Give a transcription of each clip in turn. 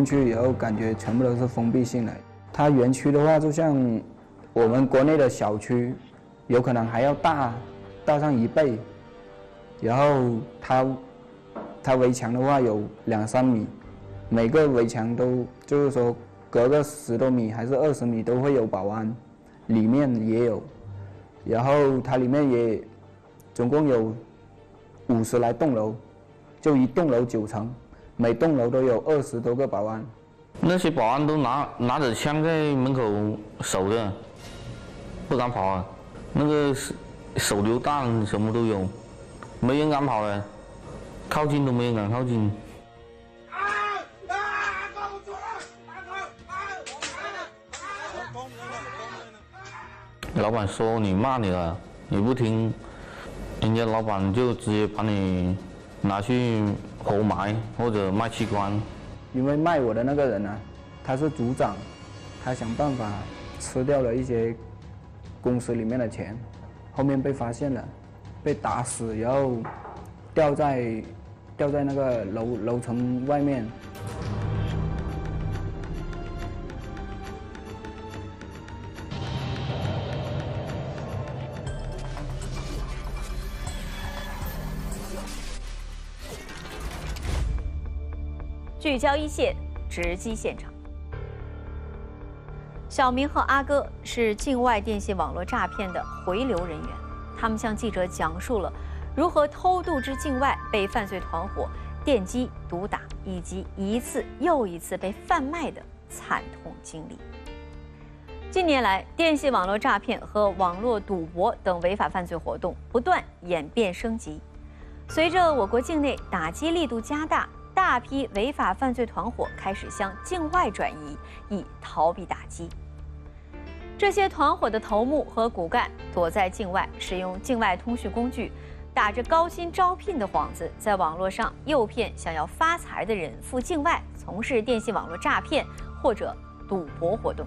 进去以后感觉全部都是封闭性的。它园区的话，就像我们国内的小区，有可能还要大，大上一倍。然后它，它围墙的话有两三米，每个围墙都就是说隔个十多米还是二十米都会有保安，里面也有。然后它里面也总共有五十来栋楼，就一栋楼九层，每栋楼都有二十多个保安。那些保安都拿拿着枪在门口守着，不敢跑啊。那个手榴弹什么都有，没人敢跑的，靠近都没人敢靠近。老板说你骂你了，你不听，人家老板就直接把你拿去活埋或者卖器官。因为卖我的那个人呢，他是组长，他想办法吃掉了一些公司里面的钱，后面被发现了，被打死，然后吊在吊在那个楼楼层外面。聚焦一线，直击现场。小明和阿哥是境外电信网络诈骗的回流人员，他们向记者讲述了如何偷渡至境外、被犯罪团伙电击、毒打，以及一次又一次被贩卖的惨痛经历。近年来，电信网络诈骗和网络赌博等违法犯罪活动不断演变升级，随着我国境内打击力度加大。大批违法犯罪团伙开始向境外转移，以逃避打击。这些团伙的头目和骨干躲在境外，使用境外通讯工具，打着高薪招聘的幌子，在网络上诱骗想要发财的人赴境外从事电信网络诈骗或者赌博活动。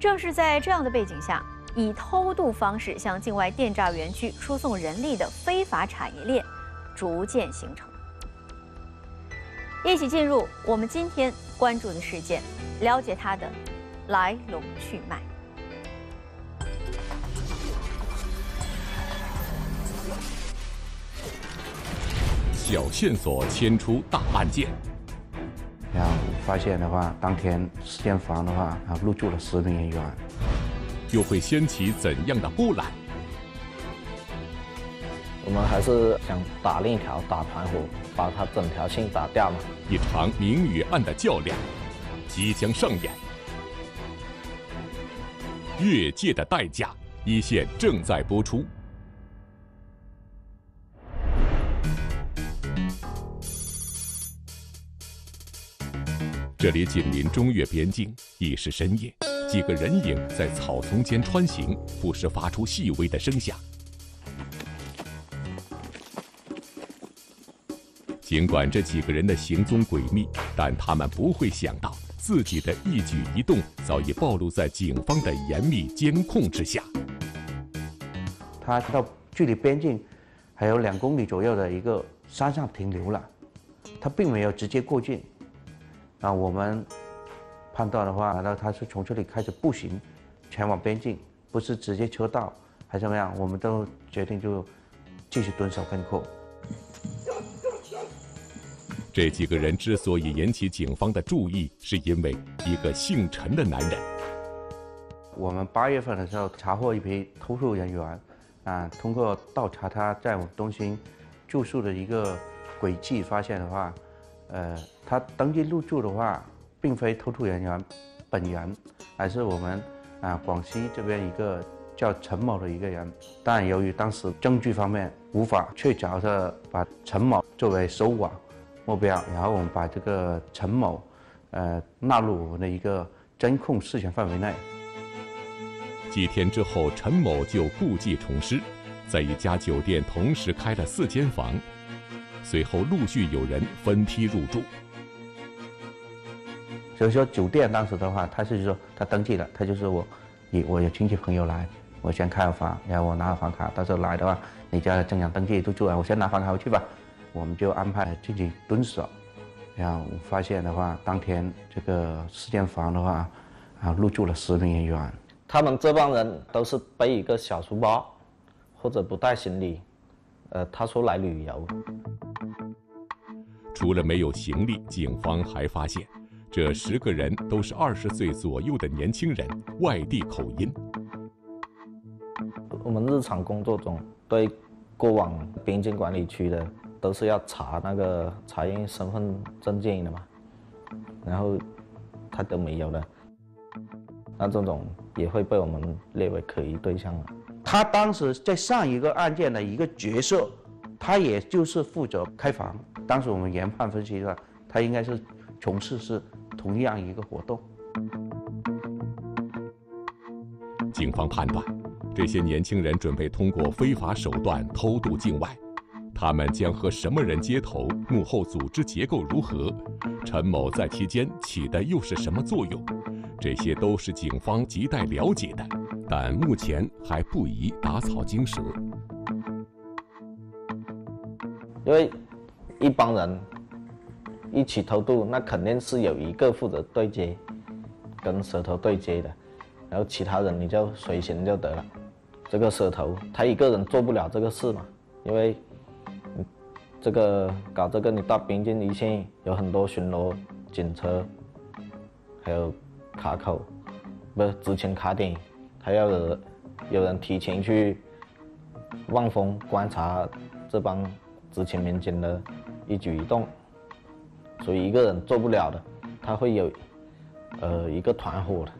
正是在这样的背景下，以偷渡方式向境外电诈园区输送人力的非法产业链逐渐形成。一起进入我们今天关注的事件，了解它的来龙去脉。小线索牵出大案件。然后发现的话，当天四间房的话啊，入住了十名人员。又会掀起怎样的波澜？我们还是想打另一条打团伙，把他整条线打掉嘛。一场明与暗的较量即将上演，越界的代价，一线正在播出。这里紧邻中越边境，已是深夜，几个人影在草丛间穿行，不时发出细微的声响。尽管这几个人的行踪诡秘，但他们不会想到自己的一举一动早已暴露在警方的严密监控之下。他到距离边境还有两公里左右的一个山上停留了，他并没有直接过境。那我们判断的话，那他是从这里开始步行前往边境，不是直接车道，还是怎么样？我们都决定就继续蹲守跟控。这几个人之所以引起警方的注意，是因为一个姓陈的男人。我们八月份的时候查获一批偷渡人员，啊，通过倒查他在我们东兴住宿的一个轨迹，发现的话，呃，他登记入住的话，并非偷渡人员本人，而是我们啊广西这边一个叫陈某的一个人。但由于当时证据方面无法确凿的把陈某作为收网。目标，然后我们把这个陈某，呃，纳入我们的一个监控视线范围内。几天之后，陈某就故技重施，在一家酒店同时开了四间房，随后陆续有人分批入住。所以说，酒店当时的话，他是说他登记了，他就是我，你我有亲戚朋友来，我先开了房，然后我拿了房卡，到时候来的话，你家正常登记入住啊，我先拿房卡回去吧。我们就安排进行蹲守，然后发现的话，当天这个四间房的话，啊，入住了十名人员。他们这帮人都是背一个小书包，或者不带行李，呃，他说来旅游。除了没有行李，警方还发现，这十个人都是二十岁左右的年轻人，外地口音。我们日常工作中对过往边境管理区的都是要查那个查验身份证件的嘛，然后他都没有的，那这种也会被我们列为可疑对象了。他当时在上一个案件的一个角色，他也就是负责开房。当时我们研判分析的话，他应该是从事是同样一个活动。警方判断，这些年轻人准备通过非法手段偷渡境外，他们将和什么人接头？幕后组织结构如何？陈某在期间起的又是什么作用？这些都是警方亟待了解的，但目前还不宜打草惊蛇。因为一帮人一起偷渡，那肯定是有一个负责对接，跟蛇头对接的，然后其他人你就随行就得了。这个蛇头他一个人做不了这个事嘛，因为这个搞这个你到边境一线有很多巡逻警车，还有卡口，不是执勤卡点，还要有有人提前去望风观察这帮。执勤民警的一举一动，所以一个人做不了的，他会有，呃，一个团伙的。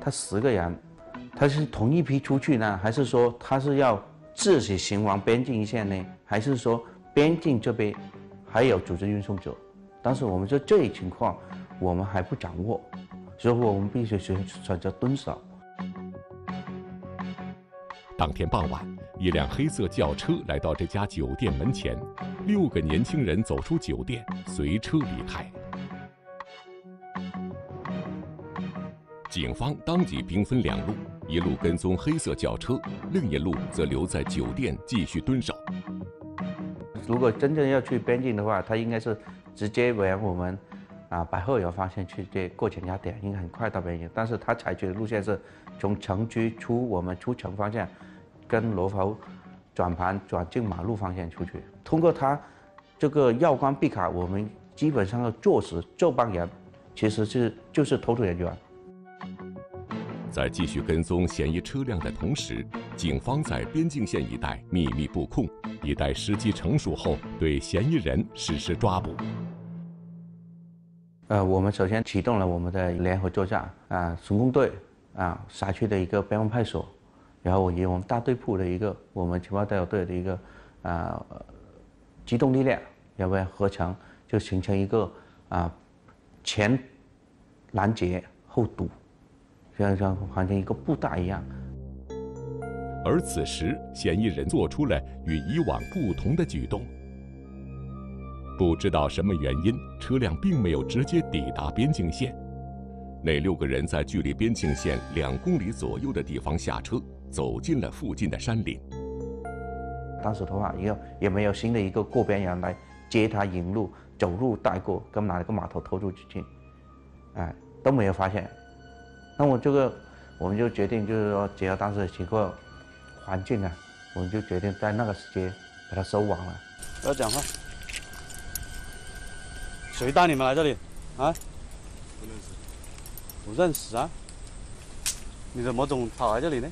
他十个人，他是同一批出去呢，还是说他是要自己行往边境一线呢？还是说边境这边还有组织运送者？但是我们说这一情况我们还不掌握，所以我们必须选选择蹲守。当天傍晚。一辆黑色轿车来到这家酒店门前，六个年轻人走出酒店，随车离开。警方当即兵分两路，一路跟踪黑色轿车，另一路则留在酒店继续蹲守。如果真正要去边境的话，他应该是直接往我们啊白鹤园方向去，这过检查点应该很快到边境。但是他采取的路线是从城区出我们出城方向。跟罗浮转盘转进马路方向出去，通过他这个绕关闭卡，我们基本上要坐实这帮人其实是就是偷渡人员。在继续跟踪嫌疑车辆的同时，警方在边境线一带秘密布控，以待时机成熟后对嫌疑人实施抓捕。呃，我们首先启动了我们的联合作战啊，神工队啊，辖区的一个边防派出所。然后以我们大队部的一个，我们情报调查队的一个，啊，机动力量，要不要合成，就形成一个啊，前拦截后堵，像像好像一个布袋一样。而此时，嫌疑人做出了与以往不同的举动。不知道什么原因，车辆并没有直接抵达边境线。那六个人在距离边境线两公里左右的地方下车。走进了附近的山林。当时的话，也也没有新的一个过边人来接他引路，走路带过，跟哪个码头偷渡去，哎，都没有发现。那我这个，我们就决定，就是说，结合当时的情况环境啊，我们就决定在那个时间把它收网了。不要讲话。谁带你们来这里？啊？不认识。不认识啊？你怎么总跑来这里呢？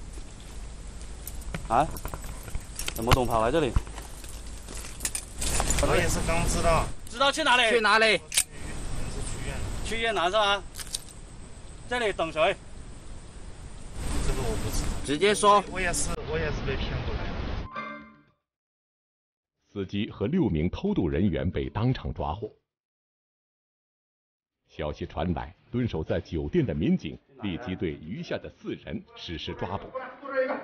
啊？怎么总跑来这里？我也是刚知道。知道去哪里？去哪里？去越南。去院是吧？这里等谁？这个我不知道。直接说。我也是，我也是被骗过来。司机和六名偷渡人员被当场抓获。消息传来，蹲守在酒店的民警立即对余下的四人实施抓捕。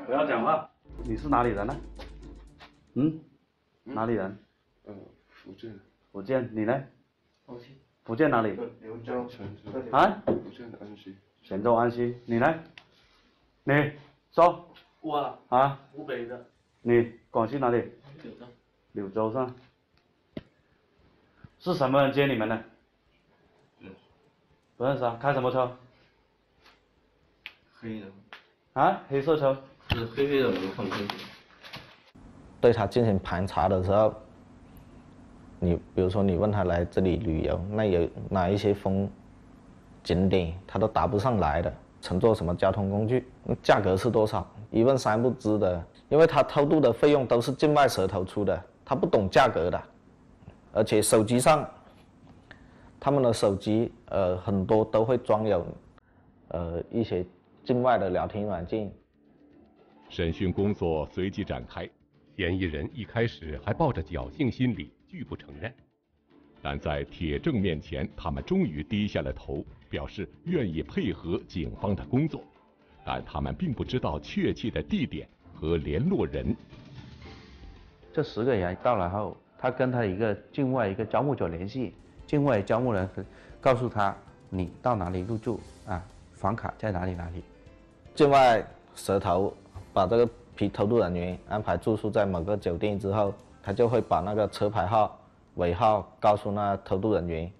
不要讲话。你是哪里人呢？嗯，哪里人？呃，福建。福建，你呢？安溪。福建哪里？柳州泉州。啊？福建的安溪。泉州安溪，你呢？你说。我。啊？湖北的。你广西哪里？柳州。柳州是吧？是什么人接你们的？不认识啊？开什么车？黑的，啊，黑色车。是黑黑的，没看清楚。对他进行盘查的时候，你比如说你问他来这里旅游，那有哪一些风景点他都答不上来的，乘坐什么交通工具，价格是多少，一问三不知的，因为他偷渡的费用都是境外蛇头出的，他不懂价格的，而且手机上，他们的手机呃很多都会装有呃一些境外的聊天软件。审讯工作随即展开，嫌疑人一开始还抱着侥幸心理，拒不承认。但在铁证面前，他们终于低下了头，表示愿意配合警方的工作。但他们并不知道确切的地点和联络人。这十个人到了后，他跟他一个境外一个招募者联系，境外招募人告诉他你到哪里入住啊，房卡在哪里哪里。境外蛇头。把这个皮偷渡人员安排住宿在某个酒店之后，他就会把那个车牌号、尾号告诉那偷渡人员，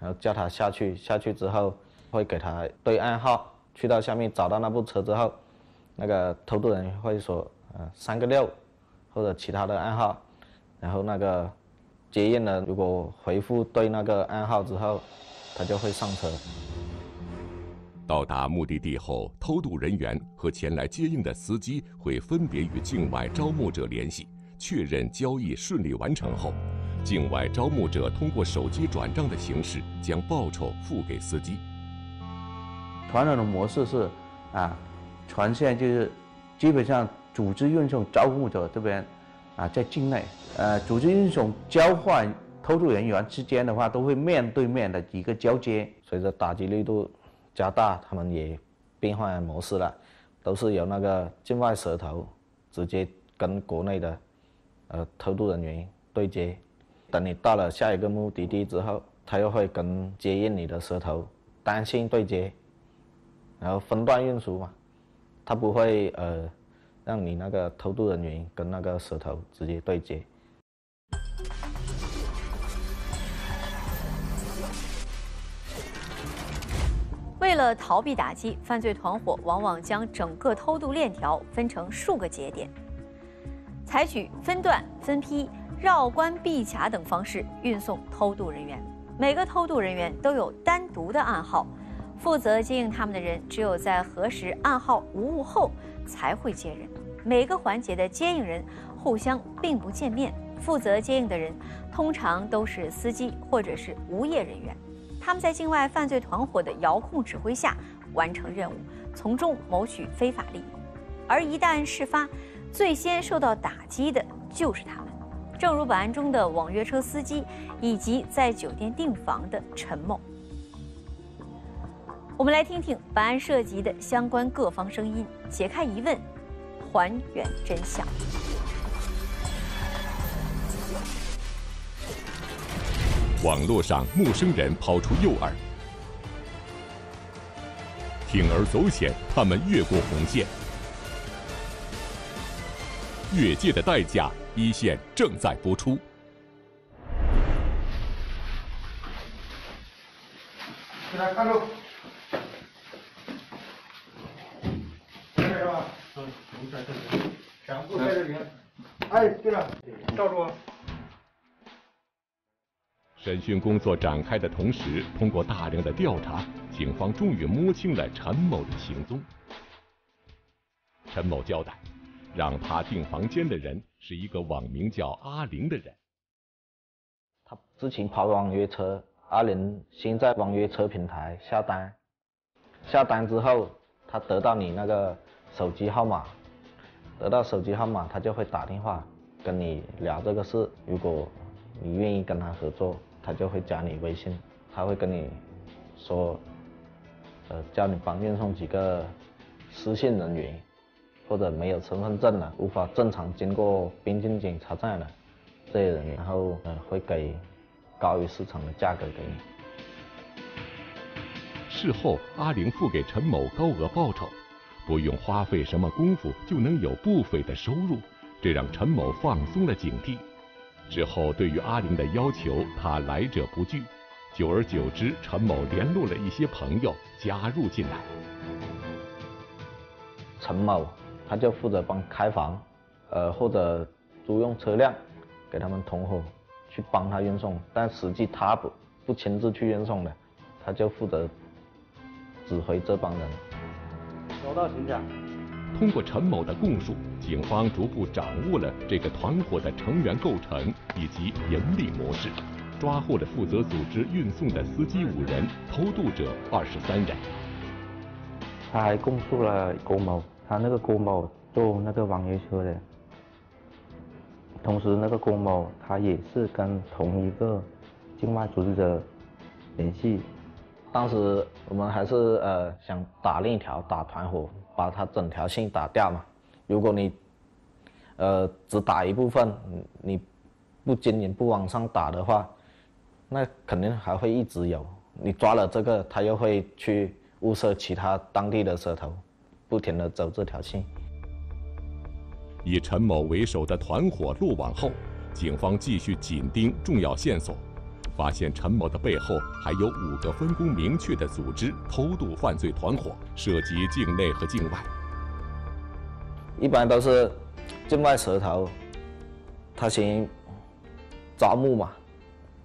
然后叫他下去。下去之后会给他对暗号。去到下面找到那部车之后，那个偷渡人会说呃三个六或者其他的暗号，然后那个接应的如果回复对那个暗号之后，他就会上车。到达目的地后，偷渡人员和前来接应的司机会分别与境外招募者联系，确认交易顺利完成后，境外招募者通过手机转账的形式将报酬付给司机。传统的模式是，啊，船线就是基本上组织运送招募者这边，啊，在境内，呃，组织运送交换偷渡人员之间的话，都会面对面的一个交接。随着打击力度。加大，他们也变换模式了，都是由那个境外蛇头直接跟国内的呃偷渡人员对接。等你到了下一个目的地之后，他又会跟接应你的蛇头单线对接，然后分段运输嘛，他不会呃让你那个偷渡人员跟那个蛇头直接对接。为了逃避打击，犯罪团伙往往将整个偷渡链条分成数个节点，采取分段、分批、绕关闭卡等方式运送偷渡人员。每个偷渡人员都有单独的暗号，负责接应他们的人只有在核实暗号无误后才会接人。每个环节的接应人互相并不见面，负责接应的人通常都是司机或者是无业人员。他们在境外犯罪团伙的遥控指挥下完成任务，从中谋取非法利益。而一旦事发，最先受到打击的就是他们。正如本案中的网约车司机以及在酒店订房的陈某。我们来听听本案涉及的相关各方声音，解开疑问，还原真相。网络上陌生人抛出诱饵，铤而走险，他们越过红线，越界的代价，一线正在播出。给他看住，哎，对了，罩住。审讯工作展开的同时，通过大量的调查，警方终于摸清了陈某的行踪。陈某交代，让他订房间的人是一个网名叫阿玲的人。他之前跑网约车，阿玲先在网约车平台下单，下单之后，他得到你那个手机号码，得到手机号码，他就会打电话跟你聊这个事。如果你愿意跟他合作。他就会加你微信，他会跟你说，呃，叫你帮运送几个失信人员，或者没有身份证了、无法正常经过边境检查站了这些人，然后呃会给高于市场的价格给你。事后，阿玲付给陈某高额报酬，不用花费什么功夫就能有不菲的收入，这让陈某放松了警惕。之后，对于阿玲的要求，他来者不拒，久而久之，陈某联络了一些朋友加入进来。陈某他就负责帮开房，呃或者租用车辆给他们同伙去帮他运送，但实际他不不亲自去运送的，他就负责指挥这帮人。收到，请讲。通过陈某的供述，警方逐步掌握了这个团伙的成员构成以及盈利模式，抓获了负责组织运送的司机五人，偷渡者二十三人。他还供述了郭某，他那个郭某做那个网约车的，同时那个郭某他也是跟同一个境外组织者联系。当时我们还是呃想打另一条打团伙，把他整条线打掉嘛。如果你呃只打一部分，你不经营不往上打的话，那肯定还会一直有。你抓了这个，他又会去物色其他当地的蛇头，不停的走这条线。以陈某为首的团伙落网后，警方继续紧盯重要线索。发现陈某的背后还有五个分工明确的组织偷渡犯罪团伙，涉及境内和境外。一般都是境外蛇头，他先招募嘛，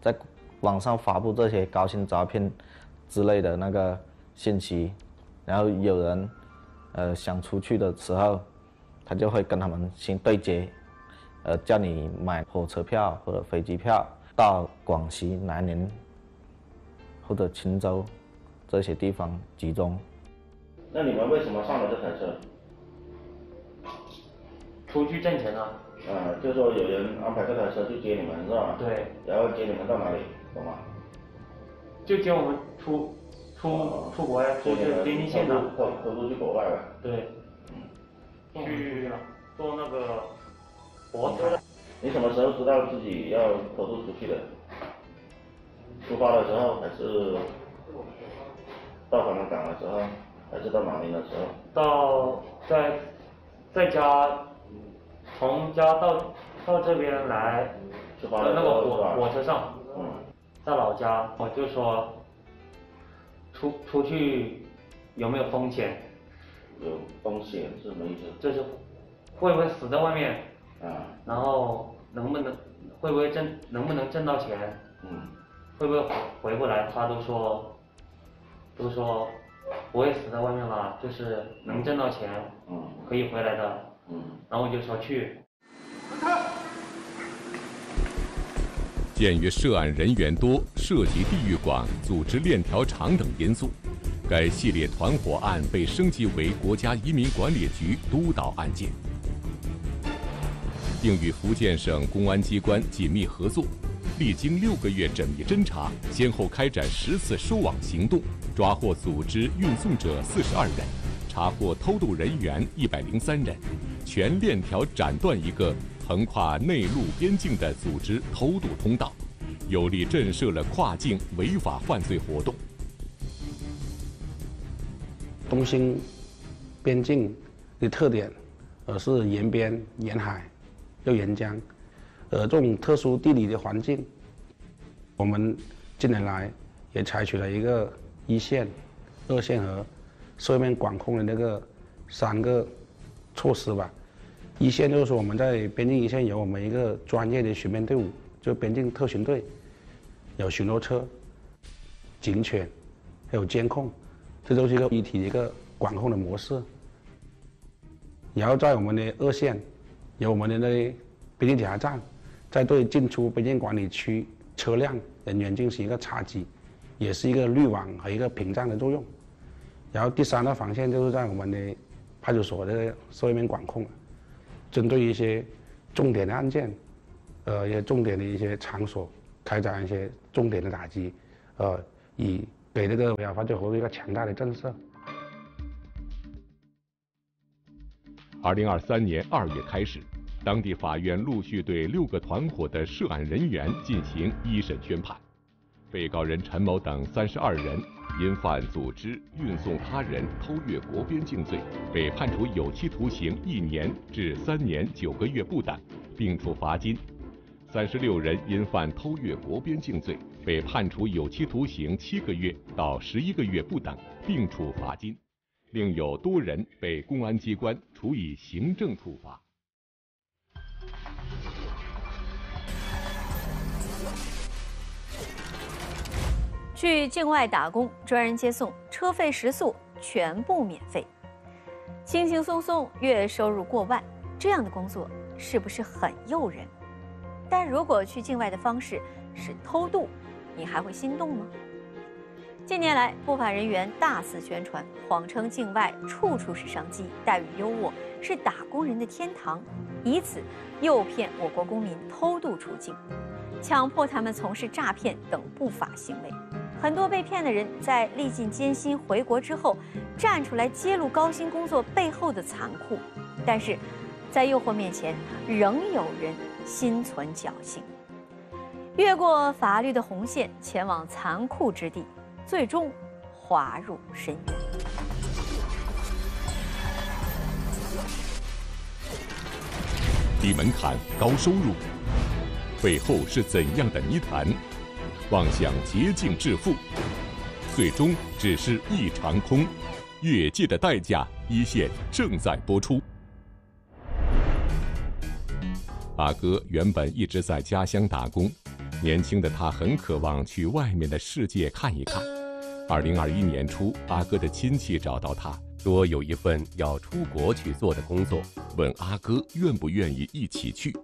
在网上发布这些高薪招聘之类的那个信息，然后有人呃想出去的时候，他就会跟他们先对接，呃叫你买火车票或者飞机票。到广西南宁或者钦州这些地方集中。那你们为什么上了这台车？出去挣钱啊。啊，就说有人安排这台车去接你们是吧？对。然后接你们到哪里，懂吗？就接我们出出出国呀，出去边境线的。偷偷渡去国外呗。对。嗯。去做那个火车。你什么时候知道自己要偷渡出去的？出发的时候，还是到黄岗的时候，还是到哪里的时候？到在在家，从家到到这边来，出发的那个火火车上，嗯，在老家，我就说出出去有没有风险？有风险是什么意思？就是会不会死在外面？啊，然后能不能会不会挣能不能挣到钱？嗯，会不会回不来？他都说都说不会死在外面了，就是能挣到钱，嗯，可以回来的，嗯，然后我就说去。鉴于涉案人员多、涉及地域广、组织链条长等因素，该系列团伙案被升级为国家移民管理局督导案件。并与福建省公安机关紧密合作，历经六个月缜密侦查，先后开展十次收网行动，抓获组织运送者四十二人，查获偷渡人员一百零三人，全链条斩断一个横跨内陆边境的组织偷渡通道，有力震慑了跨境违法犯罪活动。东兴边境的特点，呃，是沿边沿海。又沿江，呃，这种特殊地理的环境，我们近年来也采取了一个一线、二线和侧面管控的那个三个措施吧。一线就是说我们在边境一线有我们一个专业的巡边队伍，就边境特巡队，有巡逻车、警犬，还有监控，这都是一个一体的一个管控的模式。然后在我们的二线。有我们的那边境检查站，在对进出边境管理区车辆人员进行一个查缉，也是一个滤网和一个屏障的作用。然后第三道防线就是在我们的派出所的社会面管控，针对一些重点的案件，呃，一些重点的一些场所，开展一些重点的打击，呃，以给这个违法犯罪活动一个强大的震慑。二零二三年二月开始，当地法院陆续对六个团伙的涉案人员进行一审宣判。被告人陈某等三十二人因犯组织运送他人偷越国边境罪，被判处有期徒刑一年至三年九个月不等，并处罚金。三十六人因犯偷越国边境罪，被判处有期徒刑七个月到十一个月不等，并处罚金；另有多人被公安机关处以行政处罚。去境外打工，专人接送，车费食宿全部免费，轻轻松松月收入过万，这样的工作是不是很诱人？但如果去境外的方式是偷渡，你还会心动吗？近年来，不法人员大肆宣传，谎称境外处处是商机，待遇优渥，是打工人的天堂，以此诱骗我国公民偷渡出境，强迫他们从事诈骗等不法行为。很多被骗的人在历尽艰辛回国之后，站出来揭露高薪工作背后的残酷，但是，在诱惑面前，仍有人心存侥幸，越过法律的红线，前往残酷之地。最终滑入深渊。低门槛、高收入，背后是怎样的泥潭？妄想捷径致富，最终只是一场空。越界的代价，一线正在播出。阿哥原本一直在家乡打工，年轻的他很渴望去外面的世界看一看。二零二一年初，阿哥的亲戚找到他，说有一份要出国去做的工作，问阿哥愿不愿意一起去。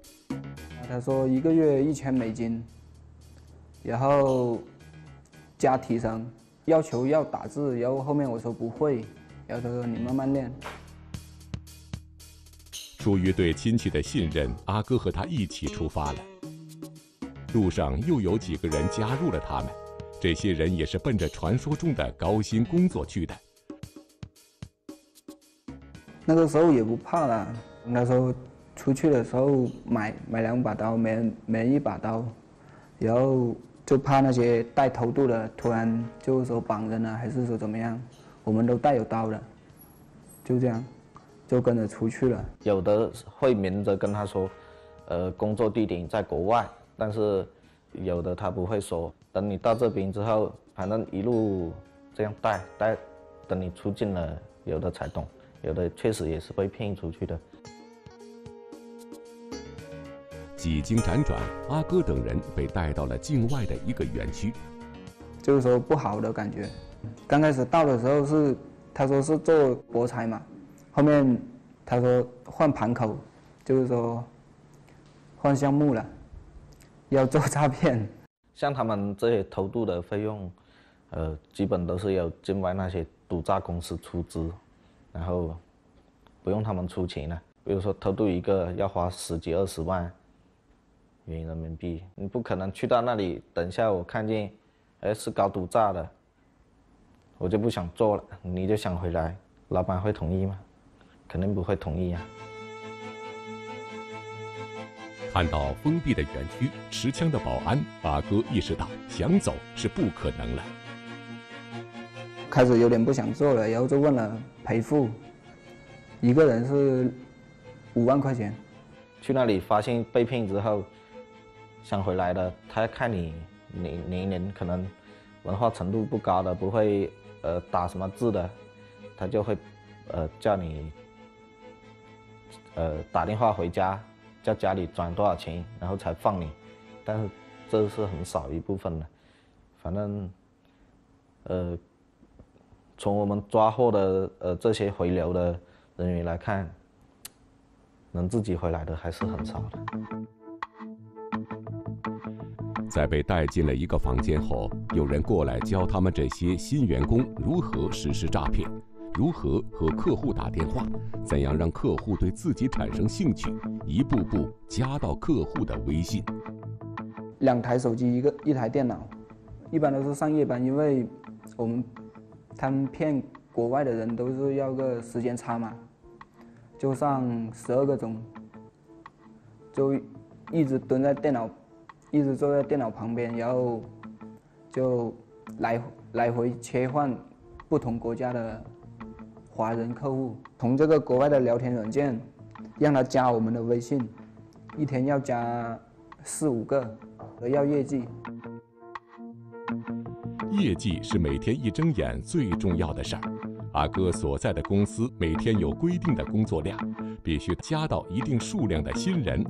他说一个月一千美金，然后加提升，要求要打字，然后后面我说不会，然后他说你慢慢练。出于对亲戚的信任，阿哥和他一起出发了。路上又有几个人加入了他们。这些人也是奔着传说中的高薪工作去的。那个时候也不怕了，那时候出去的时候买买两把刀，每人每人一把刀，然后就怕那些带偷渡的突然就是说绑人了，还是说怎么样，我们都带有刀的，就这样，就跟着出去了。有的会明着跟他说，呃，工作地点在国外，但是有的他不会说。等你到这边之后，反正一路这样带带，等你出境了，有的才懂，有的确实也是被骗出去的。几经辗转，阿哥等人被带到了境外的一个园区，就是说不好的感觉。刚开始到的时候是，他说是做博彩嘛，后面他说换盘口，就是说换项目了，要做诈骗。像他们这些偷渡的费用，呃，基本都是由境外那些赌诈公司出资，然后不用他们出钱了。比如说偷渡一个要花十几二十万元人民币，你不可能去到那里，等一下我看见，哎是搞赌诈的，我就不想做了，你就想回来，老板会同意吗？肯定不会同意呀。看到封闭的园区、持枪的保安，阿哥意识到想走是不可能了。开始有点不想做了，然后就问了赔付，一个人是五万块钱。去那里发现被骗之后，想回来的，他要看你年年龄可能文化程度不高的，不会呃打什么字的，他就会呃叫你呃打电话回家。叫家里转多少钱，然后才放你，但是这是很少一部分的，反正，呃，从我们抓获的呃这些回流的人员来看，能自己回来的还是很少的。在被带进了一个房间后，有人过来教他们这些新员工如何实施诈骗。如何和客户打电话？怎样让客户对自己产生兴趣？一步步加到客户的微信。两台手机，一个一台电脑，一般都是上夜班，因为我们他们骗国外的人都是要个时间差嘛，就上十二个钟，就一直蹲在电脑，一直坐在电脑旁边，然后就来来回切换不同国家的。华人客户从这个国外的聊天软件，让他加我们的微信，一天要加四五个，要业绩。业绩是每天一睁眼最重要的事儿。阿哥所在的公司每天有规定的工作量，必须加到一定数量的新人。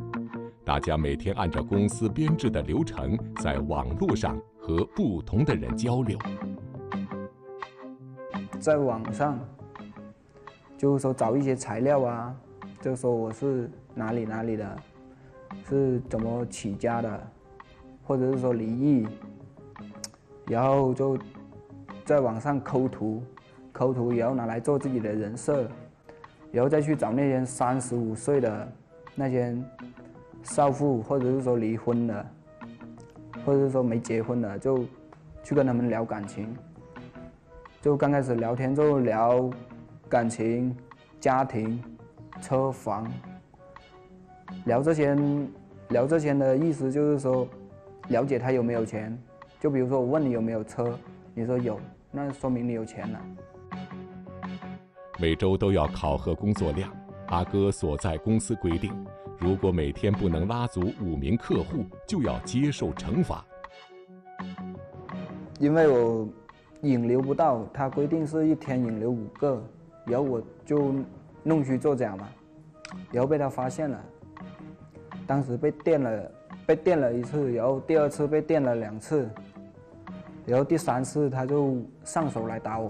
大家每天按照公司编制的流程，在网络上和不同的人交流。在网上，就是说找一些材料啊，就说我是哪里哪里的，是怎么起家的，或者是说离异，然后就在网上抠图，抠图也要拿来做自己的人设，然后再去找那些三十五岁的那些少妇，或者是说离婚的，或者是说没结婚的，就去跟他们聊感情。就刚开始聊天就聊感情、家庭、车房，聊这些，聊这些的意思就是说，了解他有没有钱。就比如说我问你有没有车，你说有，那说明你有钱了。每周都要考核工作量，阿哥所在公司规定，如果每天不能拉足五名客户，就要接受惩罚。因为我。引流不到，他规定是一天引流五个，然后我就弄虚作假嘛，然后被他发现了，当时被电了，被电了一次，然后第二次被电了两次，然后第三次他就上手来打我。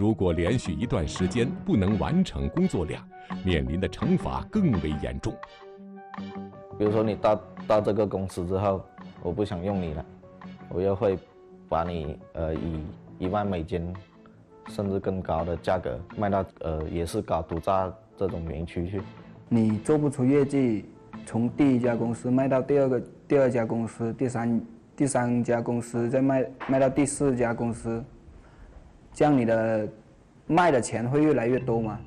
如果连续一段时间不能完成工作量，面临的惩罚更为严重。比如说你到到这个公司之后，我不想用你了，我又会。把你呃以一万美金，甚至更高的价格卖到呃也是搞毒渣这种园区去。你做不出业绩，从第一家公司卖到第二个第二家公司，第三第三家公司再卖卖到第四家公司，这样你的卖的钱会越来越多吗？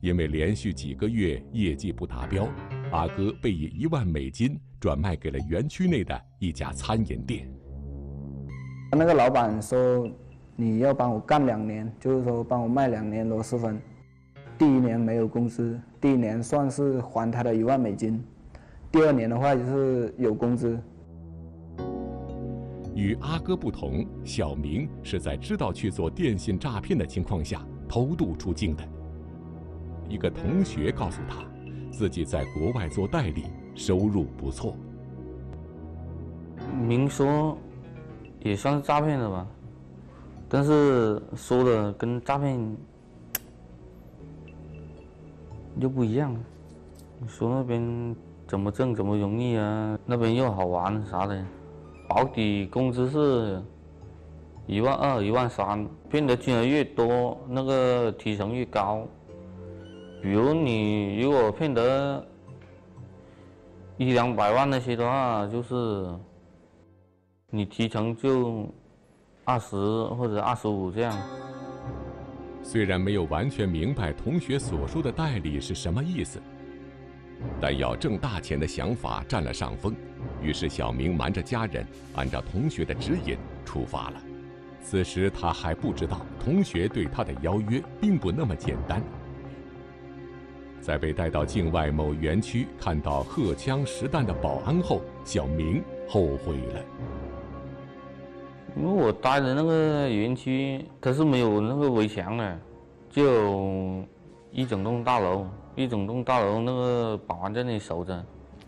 因为连续几个月业绩不达标，阿哥被以一万美金转卖给了园区内的一家餐饮店。那个老板说：“你要帮我干两年，就是说帮我卖两年螺蛳粉。第一年没有工资，第一年算是还他的一万美金。第二年的话就是有工资。”与阿哥不同，小明是在知道去做电信诈骗的情况下偷渡出境的。一个同学告诉他，自己在国外做代理，收入不错。明说。也算是诈骗的吧，但是说的跟诈骗又不一样。说那边怎么挣怎么容易啊？那边又好玩啥的，保底工资是一万二、一万三，骗的金额越多，那个提成越高。比如你如果骗得一两百万那些的话，就是。你提成就二十或者二十五这样。虽然没有完全明白同学所说的代理是什么意思，但要挣大钱的想法占了上风。于是小明瞒着家人，按照同学的指引出发了。此时他还不知道，同学对他的邀约并不那么简单。在被带到境外某园区看到荷枪实弹的保安后，小明后悔了。因为我待的那个园区，它是没有那个围墙的，就一整栋大楼，一整栋大楼那个保安在那里守着。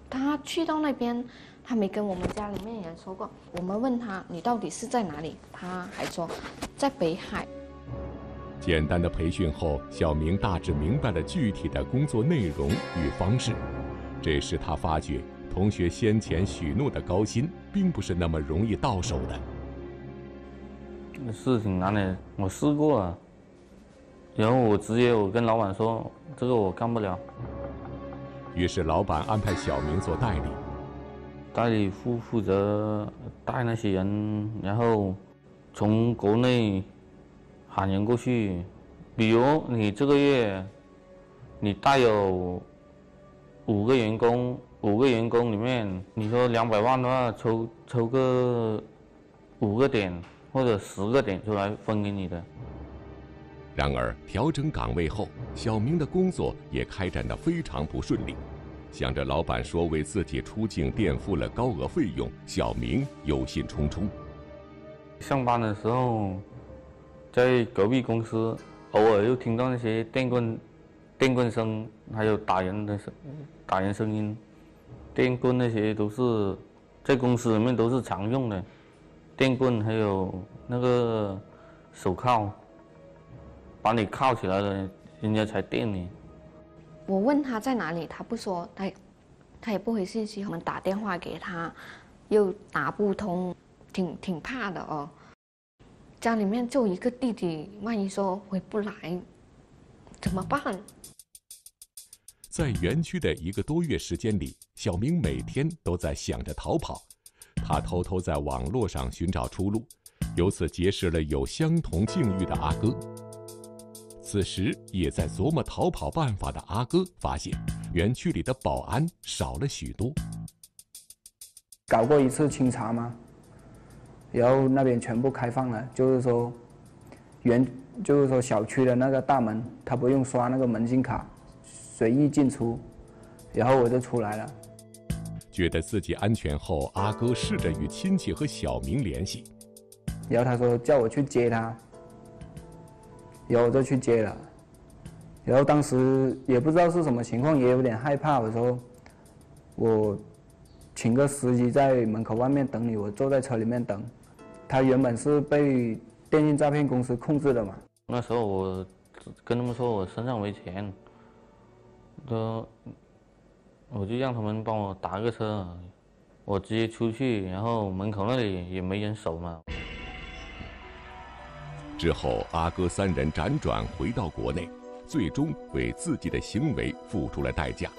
他去到那边，他没跟我们家里面人说过。我们问他你到底是在哪里，他还说在北海。简单的培训后，小明大致明白了具体的工作内容与方式。这时他发觉，同学先前许诺的高薪，并不是那么容易到手的。事情哪里，我试过了，然后我直接我跟老板说，这个我干不了。于是老板安排小明做代理，代理负负责带那些人，然后从国内喊人过去，比如你这个月你带有五个员工，五个员工里面你说两百万的话，抽抽个五个点。或者十个点出来分给你的。然而调整岗位后，小明的工作也开展得非常不顺利。想着老板说为自己出境垫付了高额费用，小明忧心忡忡。上班的时候，在隔壁公司，偶尔又听到那些电棍、电棍声，还有打人的声、打人声音。电棍那些都是在公司里面都是常用的，电棍还有那个手铐，把你铐起来了，人家才电你。我问他在哪里，他不说，他他也不回信息。我们打电话给他，又打不通，挺挺怕的哦。家里面就一个弟弟，万一说回不来，怎么办？在园区的一个多月时间里，小明每天都在想着逃跑。他偷偷在网络上寻找出路，由此结识了有相同境遇的阿哥。此时，也在琢磨逃跑办法的阿哥发现，园区里的保安少了许多。搞过一次清查吗？然后那边全部开放了，就是说，园就是说小区的那个大门，他不用刷那个门禁卡，随意进出，然后我就出来了。觉得自己安全后，阿哥试着与亲戚和小明联系，然后他说叫我去接他。然后我就去接了，然后当时也不知道是什么情况，也有点害怕。我说，我请个司机在门口外面等你，我坐在车里面等。他原本是被电信诈骗公司控制的嘛。那时候我跟他们说我身上没钱，说我就让他们帮我打个车，我直接出去，然后门口那里也没人守嘛。之后，阿哥三人辗转回到国内，最终为自己的行为付出了代价。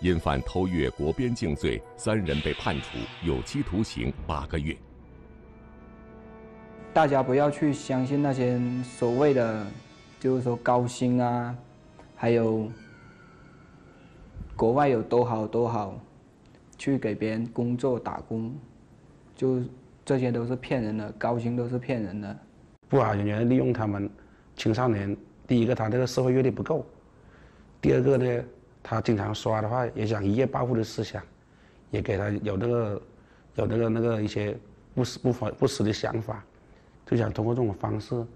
因犯偷越国边境罪，三人被判处有期徒刑八个月。大家不要去相信那些所谓的，就是说高薪啊，还有国外有多好多好，去给别人工作打工，就这些都是骗人的，高薪都是骗人的。不法人员利用他们青少年，第一个他这个社会阅历不够，第二个呢，他经常刷的话，也想一夜暴富的思想，也给他有那个有那个那个一些不实不法不实的想法，就想通过这种方式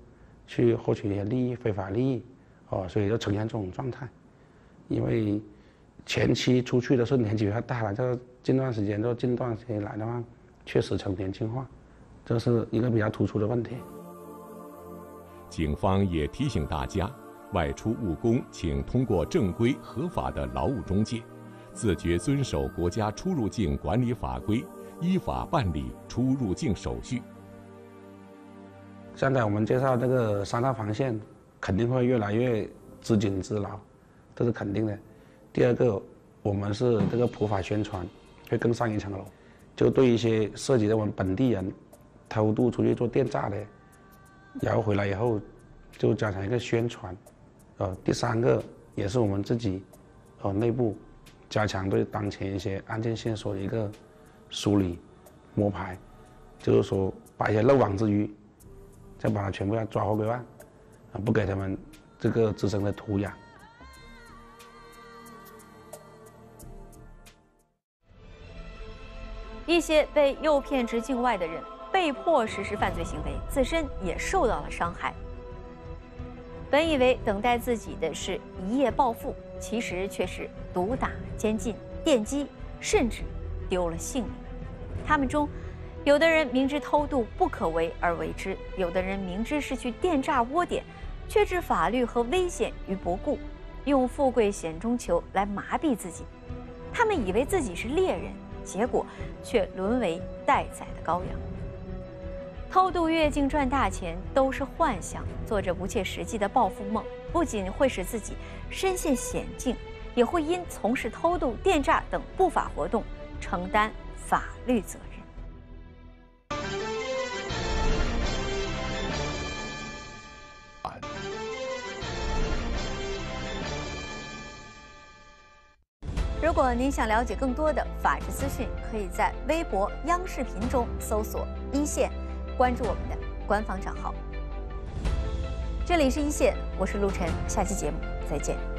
去获取一些利益，非法利益，哦，所以就呈现这种状态。因为前期出去的时候年纪比较大了，这近段时间就近段时间来的话，确实成年轻化，这是一个比较突出的问题。警方也提醒大家，外出务工请通过正规合法的劳务中介，自觉遵守国家出入境管理法规，依法办理出入境手续。现在我们介绍这个三道防线，肯定会越来越知紧知牢，这是肯定的。第二个，我们是这个普法宣传会更上一层楼，就对一些涉及到我们本地人偷渡出去做电诈的。然后回来以后，就加强一个宣传，呃，第三个也是我们自己，呃，内部加强对当前一些案件线索的一个梳理、摸排，就是说把一些漏网之鱼，再把它全部要抓获归案，啊，不给他们这个滋生的土壤。一些被诱骗至境外的人。被迫实施犯罪行为，自身也受到了伤害。本以为等待自己的是一夜暴富，其实却是毒打、监禁、电击，甚至丢了性命。他们中，有的人明知偷渡不可为而为之，有的人明知是去电诈窝点，却置法律和危险于不顾，用富贵险中求来麻痹自己。他们以为自己是猎人，结果却沦为待宰的羔羊。偷渡越境赚大钱都是幻想，做着不切实际的暴富梦，不仅会使自己身陷险境，也会因从事偷渡、电诈等不法活动承担法律责任。如果您想了解更多的法治资讯，可以在微博、央视频中搜索“一线”。关注我们的官方账号。这里是一线，我是陆晨，下期节目再见。